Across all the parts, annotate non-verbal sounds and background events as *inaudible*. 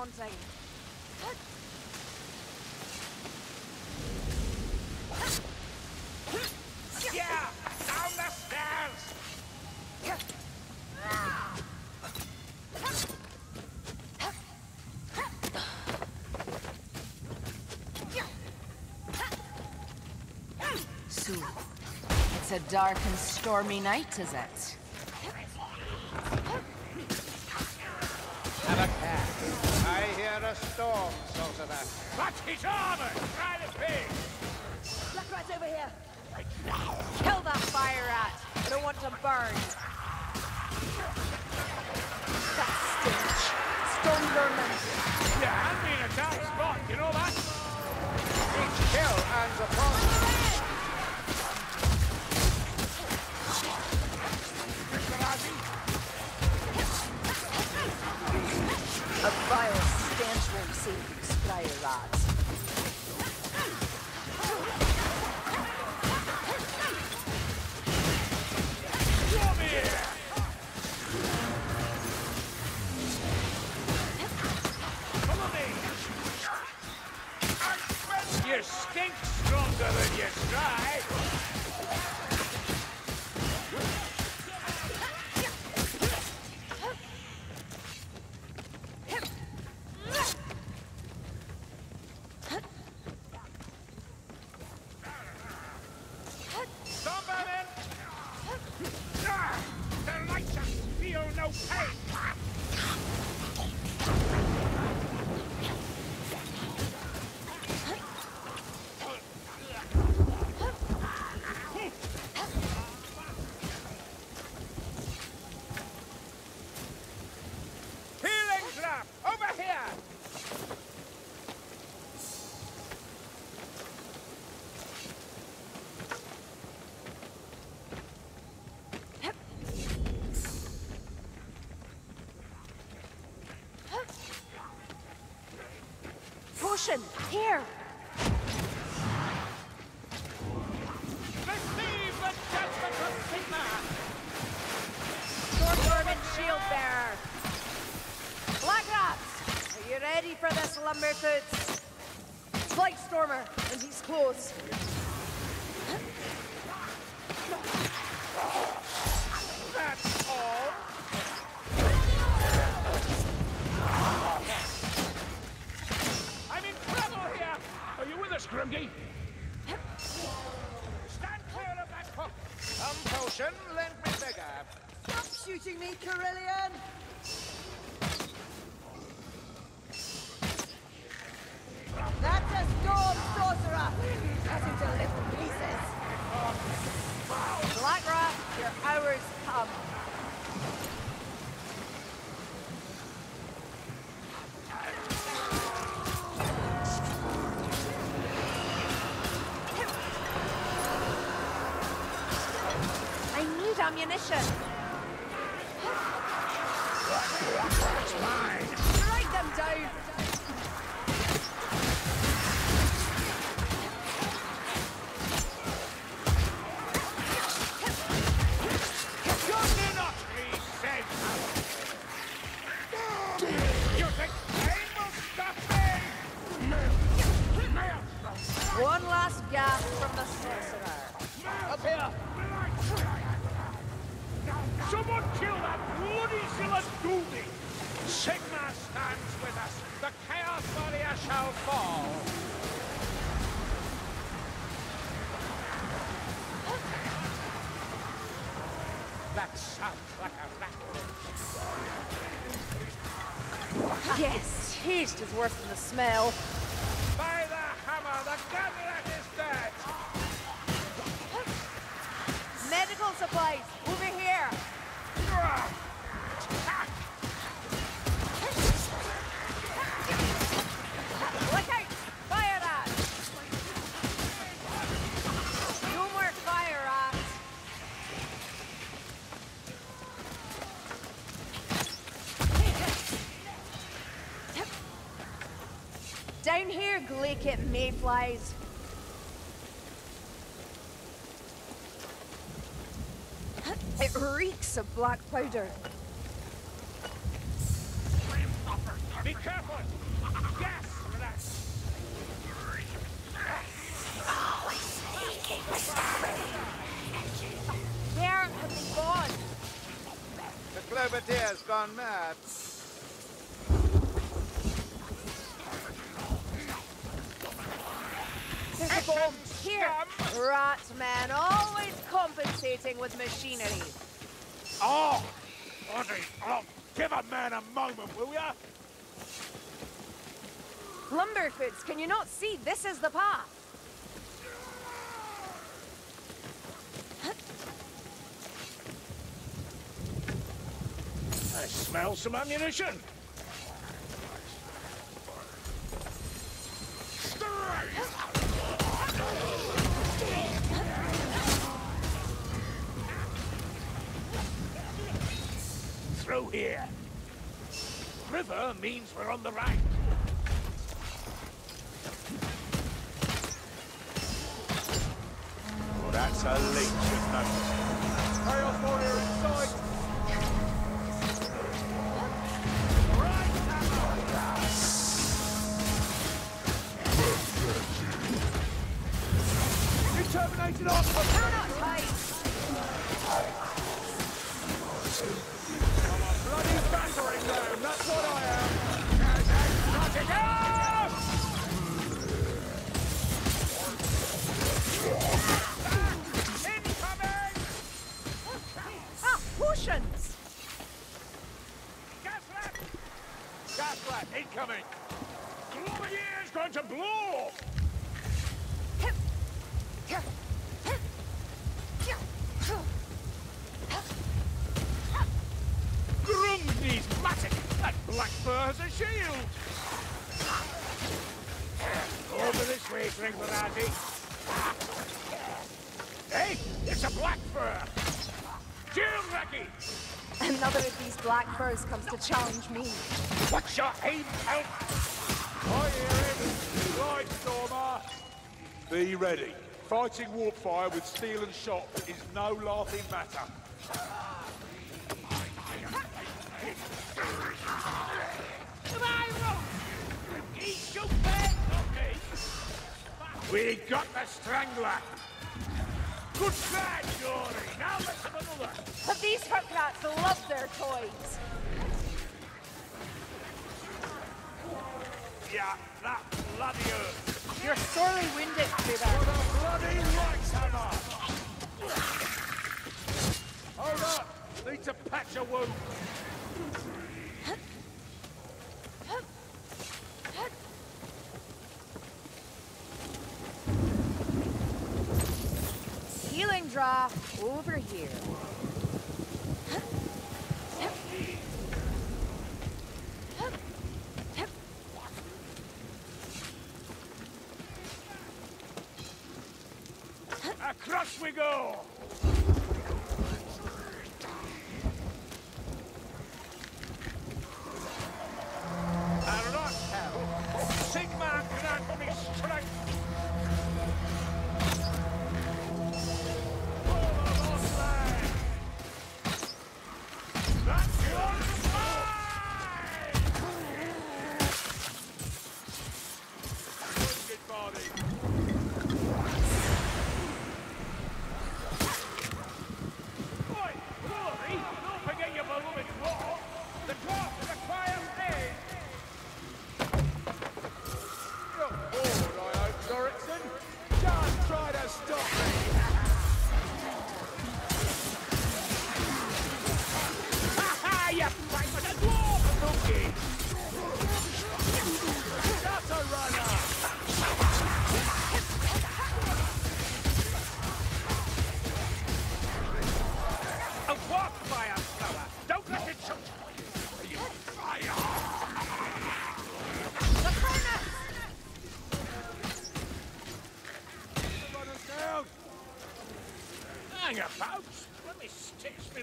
wanting. Yeah! Down the stairs! So, it's a dark and stormy night, is it? But his armor! Try the pig! Black rat's over here! Right now! Kill that fire rat! I don't want to burn! That stench! Storm vermin! Yeah, hand me in a dark spot, you know that? Each kill earns a point. A vile stench won't save you, Squire Rat. Stink stronger than you try! Potion! Here! Receive the judgment of Sigmar! Storm vermin shield bearer! Black rats! Are you ready for this, Lumberfoots? Blightstormer, and he's close. Grimgy? Stand clear of that hook! Some potion, lend me vigor. Stop shooting me, Kerillian! That's a storm sorcerer! Cut into little pieces! Black your hours come. Ammunition. Write them down. Someone kill that bloody Zilladoodie! Sigmar stands with us! The Chaos Warrior shall fall! That sounds like a rat. Yes, taste is worse than the smell. By the hammer, the rat is dead! Medical supplies, It reeks of black powder. Be careful! Gas Yes. gone? The Globadier's gone mad. Here. Rat man, always compensating with machinery. Oh! Audrey, oh, give a man a moment, will ya? Lumberfoots, can you not see this is the path? I smell some ammunition. Through here. River means we're on the right. Oh, that's a leech of notice. Chaos Warrior in sight! Terminated on! Has a shield! Over this way, Gringlerandi. Hey, it's a black fur! Jill Recky! Another of these black furs comes to challenge me. What's your aim, help? I hear him. Right, Stormer. Be ready. Fighting Warpfire with steel and shot is no laughing matter. We got the strangler. Good try, Jory. Now let's have another. But these hooklats love their toys. Yeah, that bloody earth. You're sorely winded, For Cooper. the bloody right hammer! Hold up! Need to patch a wound. Draw over here. Across we go!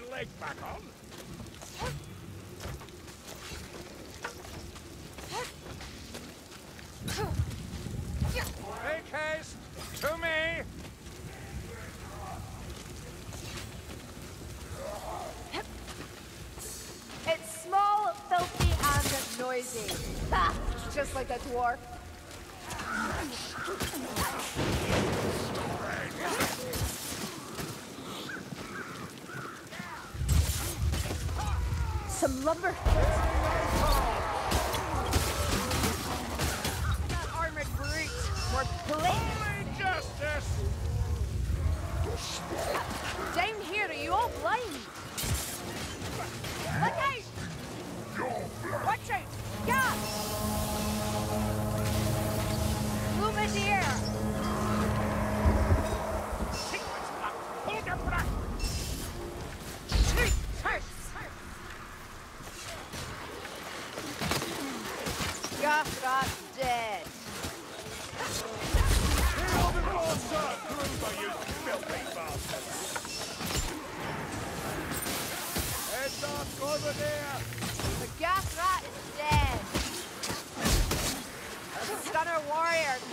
My leg back on. Make haste! To me! It's small, filthy, and noisy. *laughs* Just like a dwarf. some lumber.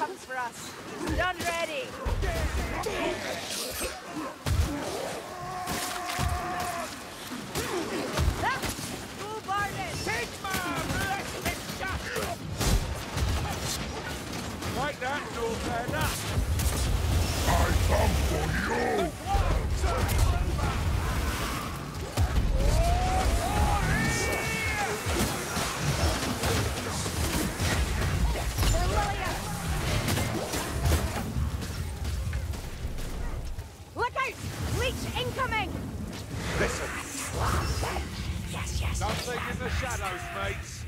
Comes for us. He's done ready. Ah! Bull Barnet! Take my blessed shot! Like that, Leech incoming! Listen! Yes, yes. Something in the shadows, mates.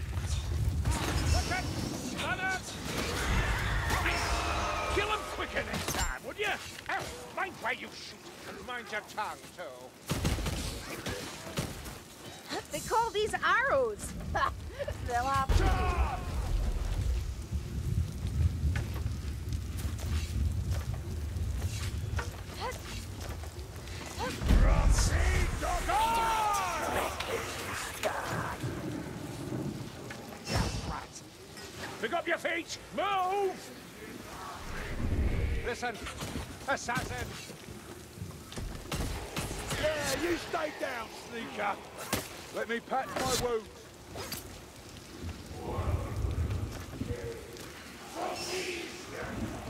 Look it! Stunner! Kill him quicker next time, would you? Oh, mind where you shoot. Mind your tongue, too. They call these arrows. *laughs* They'll have to. Pick up your feet! Move! Listen, assassin! Yeah, you stay down, sneaker. Let me patch my wounds. Your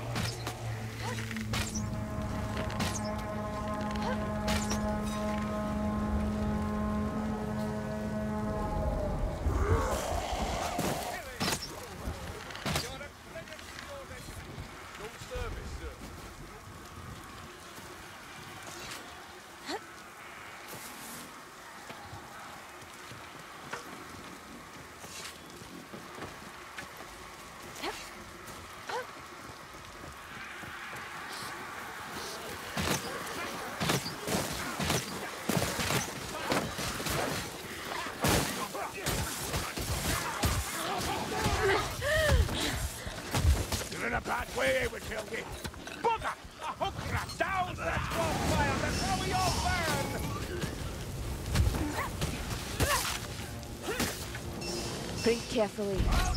kill. Bugger! A hook rat down! Fire! That's how we all burn! Think carefully.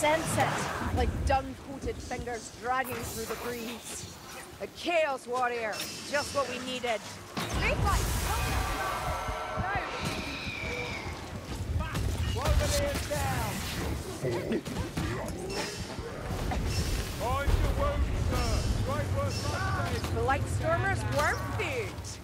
It? Like dung-coated fingers dragging through the breeze. A Chaos Warrior, just what we needed. Your wounds, sir. The Blightstormers were food!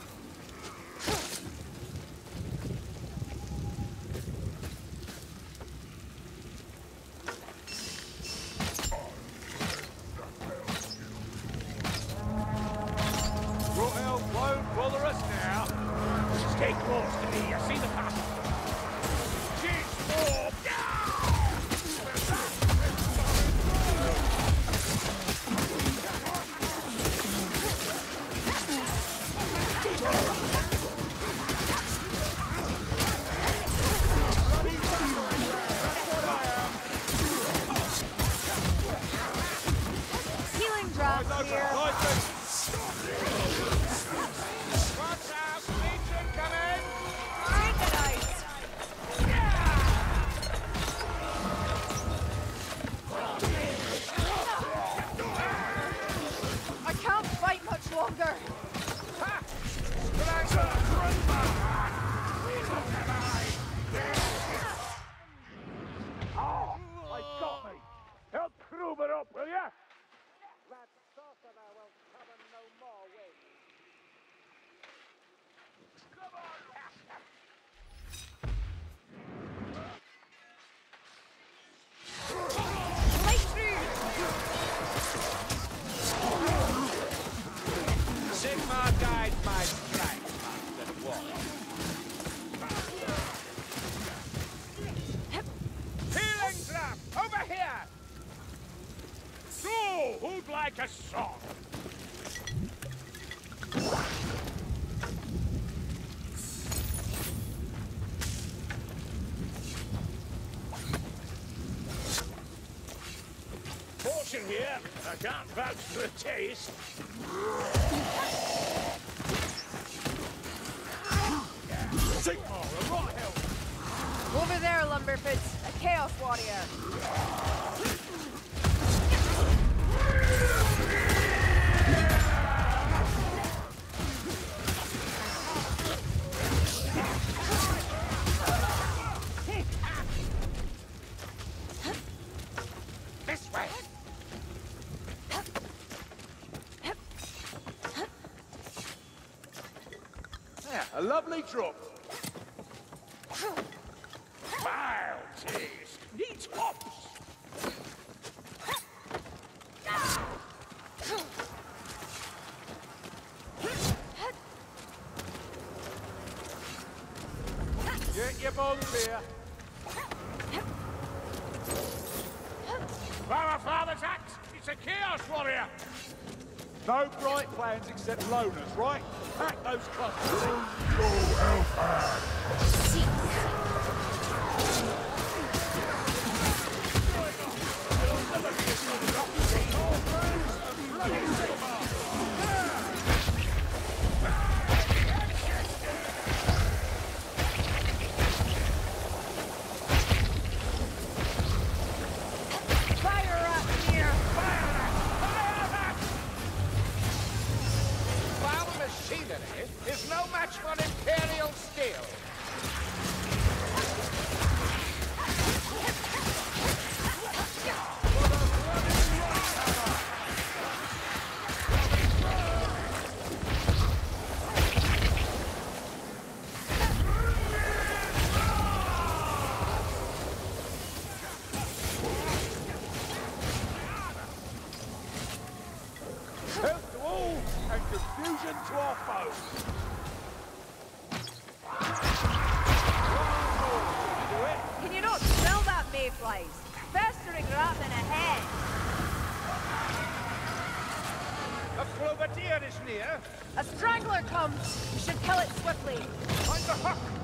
Can't vouch for taste. A help. Over there, Lumberfoots. A Chaos Warrior. Lovely drop. Wow, taste. Neat hops. Get your bones clear. By my father's axe, it's a Chaos Warrior! No bright plans except loners, right? Pack those clusters. Fire Can you not smell that, mayflies? Festering rat in a head. A is near. A strangler comes. We should kill it swiftly. On the hook.